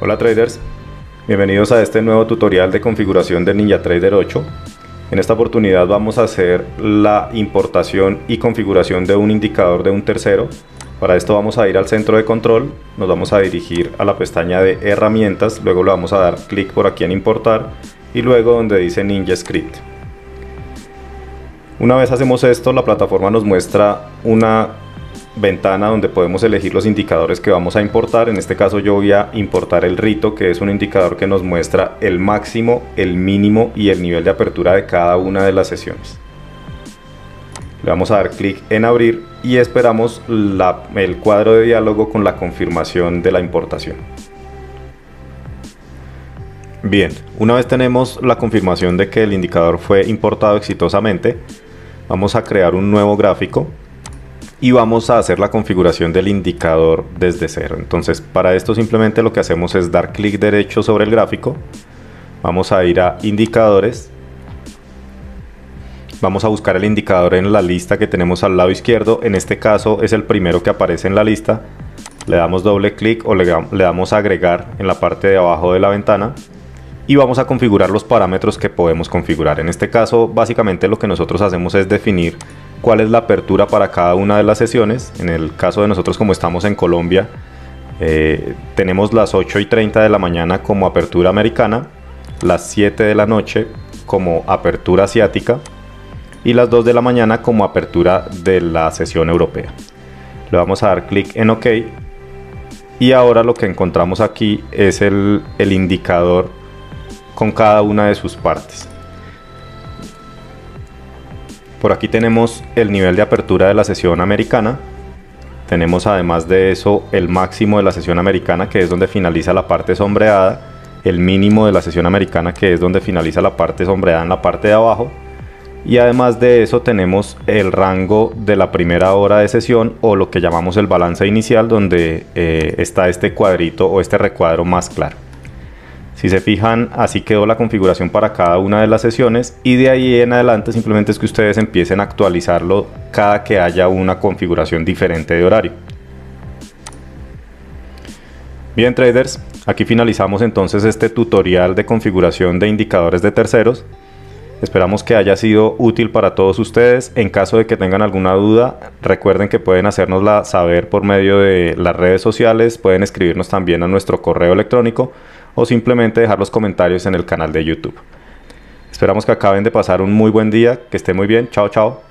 Hola traders, bienvenidos a este nuevo tutorial de configuración del NinjaTrader 8. En esta oportunidad vamos a hacer la importación y configuración de un indicador de un tercero. Para esto vamos a ir al centro de control, nos vamos a dirigir a la pestaña de herramientas, luego le vamos a dar clic por aquí en importar y luego donde dice Ninja Script. Una vez hacemos esto, la plataforma nos muestra una ventana donde podemos elegir los indicadores que vamos a importar. En este caso yo voy a importar el rito, que es un indicador que nos muestra el máximo, el mínimo y el nivel de apertura de cada una de las sesiones. Le vamos a dar clic en abrir y esperamos el cuadro de diálogo con la confirmación de la importación. Bien, una vez tenemos la confirmación de que el indicador fue importado exitosamente, vamos a crear un nuevo gráfico y vamos a hacer la configuración del indicador desde cero. Entonces para esto simplemente lo que hacemos es dar clic derecho sobre el gráfico, vamos a ir a indicadores, vamos a buscar el indicador en la lista que tenemos al lado izquierdo, en este caso es el primero que aparece en la lista, le damos doble clic o le, damos a agregar en la parte de abajo de la ventana. Y vamos a configurar los parámetros que podemos configurar. En este caso básicamente lo que nosotros hacemos es definir cuál es la apertura para cada una de las sesiones. En el caso de nosotros como estamos en Colombia, eh, tenemos las 8 y 30 de la mañana como apertura americana, las 7 de la noche como apertura asiática y las 2 de la mañana como apertura de la sesión europea. Le vamos a dar clic en OK y ahora lo que encontramos aquí es el, el indicador con cada una de sus partes. Por aquí tenemos el nivel de apertura de la sesión americana. Tenemos además de eso el máximo de la sesión americana que es donde finaliza la parte sombreada. El mínimo de la sesión americana que es donde finaliza la parte sombreada en la parte de abajo. Y además de eso tenemos el rango de la primera hora de sesión o lo que llamamos el balance inicial donde eh, está este cuadrito o este recuadro más claro. Si se fijan, así quedó la configuración para cada una de las sesiones y de ahí en adelante simplemente es que ustedes empiecen a actualizarlo cada que haya una configuración diferente de horario. Bien traders, aquí finalizamos entonces este tutorial de configuración de indicadores de terceros. Esperamos que haya sido útil para todos ustedes. En caso de que tengan alguna duda, recuerden que pueden hacérnosla saber por medio de las redes sociales, pueden escribirnos también a nuestro correo electrónico o simplemente dejar los comentarios en el canal de YouTube. Esperamos que acaben de pasar un muy buen día, que esté muy bien, chao chao.